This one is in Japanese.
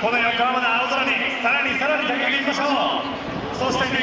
この横浜の青空にさらにさらに高くいきましょう。そして